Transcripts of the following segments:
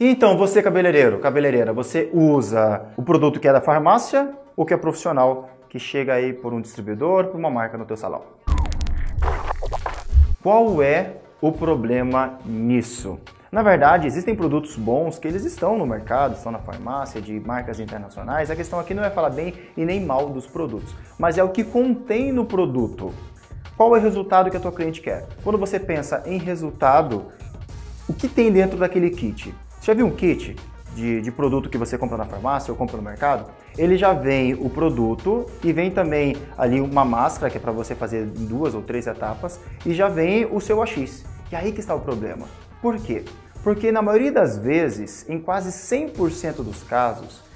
Então, você cabeleireiro, cabeleireira, você usa o produto que é da farmácia ou que é profissional que chega aí por um distribuidor, por uma marca no teu salão? Qual é o problema nisso? Na verdade, existem produtos bons que eles estão no mercado, estão na farmácia, de marcas internacionais. A questão aqui não é falar bem e nem mal dos produtos, mas é o que contém no produto. Qual é o resultado que a tua cliente quer? Quando você pensa em resultado, o que tem dentro daquele kit? Já viu um kit de, de, produto que você compra na farmácia ou compra no mercado? Ele já vem o produto e vem também ali uma máscara que é para você fazer em duas ou três etapas e já vem o seu AX. E aí que está o problema. Por quê? Porque na maioria das vezes, em quase 100% dos casos,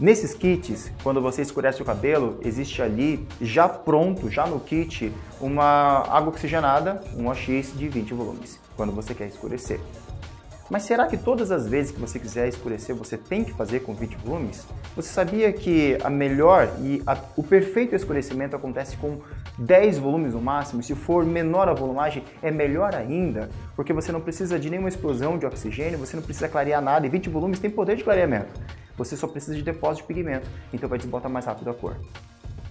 Nesses kits, quando você escurece o cabelo, existe ali, já pronto, já no kit, uma água oxigenada, um AX de 20 volumes, quando você quer escurecer. Mas será que todas as vezes que você quiser escurecer você tem que fazer com 20 volumes? Você sabia que a melhor e a, o perfeito escurecimento acontece com 10 volumes no máximo? Se for menor a volumagem, é melhor ainda, porque você não precisa de nenhuma explosão de oxigênio, você não precisa clarear nada, e 20 volumes tem poder de clareamento. Você só precisa de depósito de pigmento, então vai desbotar mais rápido a cor.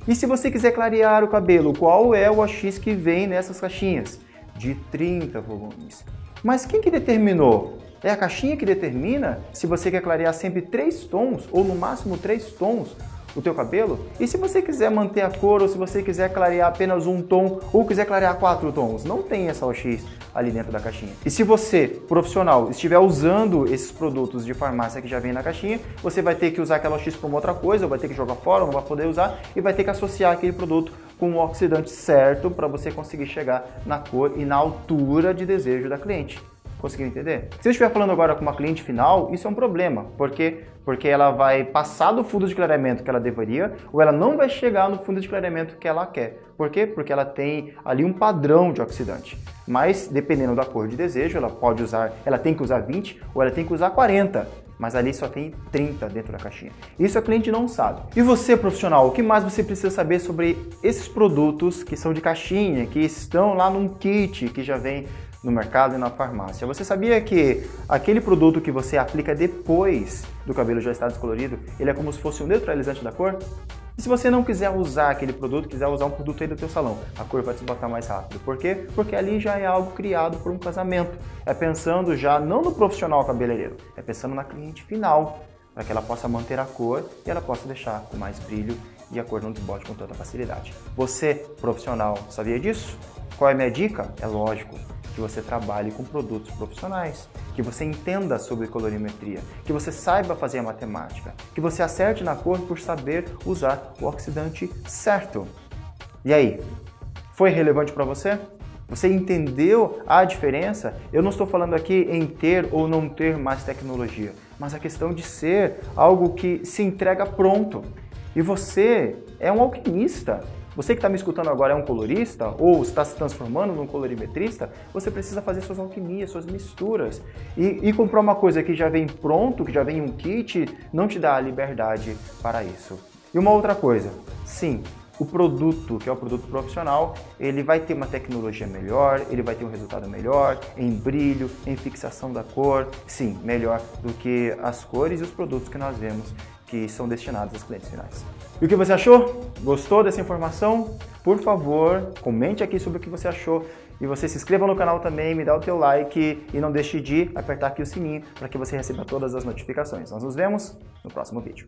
E se você quiser clarear o cabelo, qual é o AX que vem nessas caixinhas? De 30 volumes. Mas quem que determinou? É a caixinha que determina se você quer clarear sempre três tons ou no máximo três tons o teu cabelo. E se você quiser manter a cor ou se você quiser clarear apenas um tom ou quiser clarear quatro tons, não tem essa OX ali dentro da caixinha. E se você, profissional, estiver usando esses produtos de farmácia que já vem na caixinha, você vai ter que usar aquela OX para uma outra coisa, ou vai ter que jogar fora, não vai poder usar e vai ter que associar aquele produto com o oxidante certo para você conseguir chegar na cor e na altura de desejo da cliente. Conseguiu entender? Se eu estiver falando agora com uma cliente final, isso é um problema. Por quê? Porque ela vai passar do fundo de clareamento que ela deveria, ou ela não vai chegar no fundo de clareamento que ela quer. Por quê? Porque ela tem ali um padrão de oxidante. Mas, dependendo da cor de desejo, ela pode usar, ela tem que usar 20 ou ela tem que usar 40 mas ali só tem 30 dentro da caixinha. Isso a cliente não sabe. E você, profissional, o que mais você precisa saber sobre esses produtos que são de caixinha, que estão lá num kit que já vem no mercado e na farmácia. Você sabia que aquele produto que você aplica depois do cabelo já estar descolorido, ele é como se fosse um neutralizante da cor? E se você não quiser usar aquele produto, quiser usar um produto aí do teu salão, a cor vai se botar mais rápido. Por quê? Porque ali já é algo criado por um casamento. É pensando já não no profissional cabeleireiro, é pensando na cliente final, para que ela possa manter a cor e ela possa deixar com mais brilho e a cor não desbote com tanta facilidade. Você, profissional, sabia disso? Qual é a minha dica? É lógico, que você trabalhe com produtos profissionais, que você entenda sobre colorimetria, que você saiba fazer a matemática, que você acerte na cor por saber usar o oxidante certo. E aí, foi relevante para você? Você entendeu a diferença? Eu não estou falando aqui em ter ou não ter mais tecnologia, mas a questão de ser algo que se entrega pronto. E você é um alquimista. Você que está me escutando agora é um colorista ou está se transformando num colorimetrista, você precisa fazer suas alquimias, suas misturas. E, e comprar uma coisa que já vem pronto, que já vem um kit, não te dá a liberdade para isso. E uma outra coisa, sim, o produto, que é o produto profissional, ele vai ter uma tecnologia melhor, ele vai ter um resultado melhor em brilho, em fixação da cor, sim, melhor do que as cores e os produtos que nós vemos que são destinados aos clientes finais. E o que você achou? Gostou dessa informação? Por favor, comente aqui sobre o que você achou e você se inscreva no canal também, me dá o teu like e não deixe de apertar aqui o sininho para que você receba todas as notificações. Nós nos vemos no próximo vídeo.